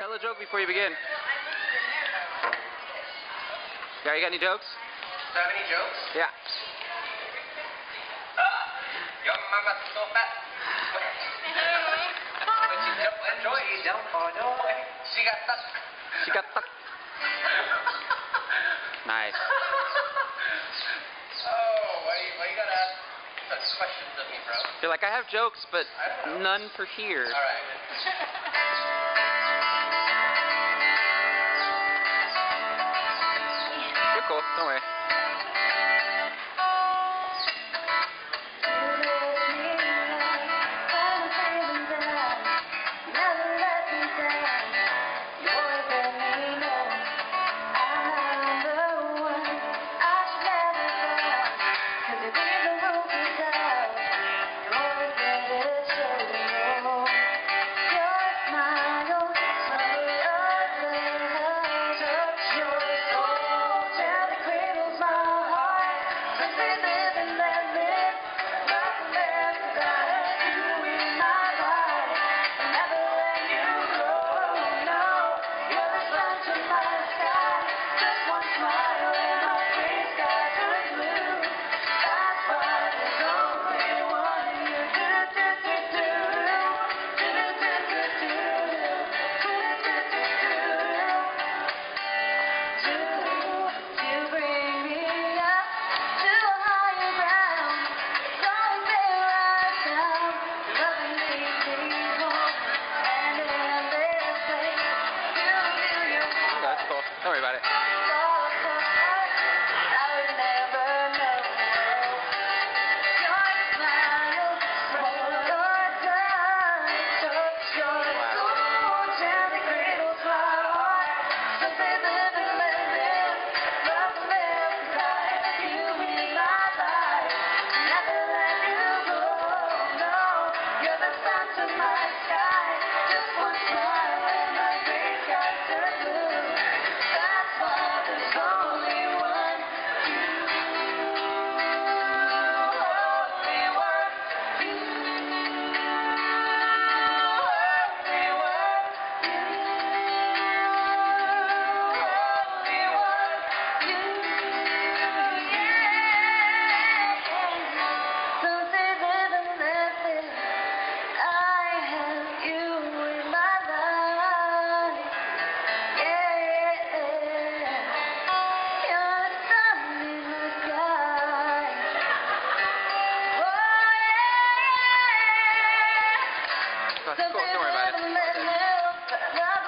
Tell a joke before you begin. Yeah, you got any jokes? Do you have any jokes? Yeah. Your mama's so fat. when she jumped on joy, she jumped on joy. She got stuck. She got stuck. Nice. Oh, why you, why you gotta ask such questions of me, bro? You're like, I have jokes, but I none for here. All right. Don't worry. the. It's cool. Don't worry about it.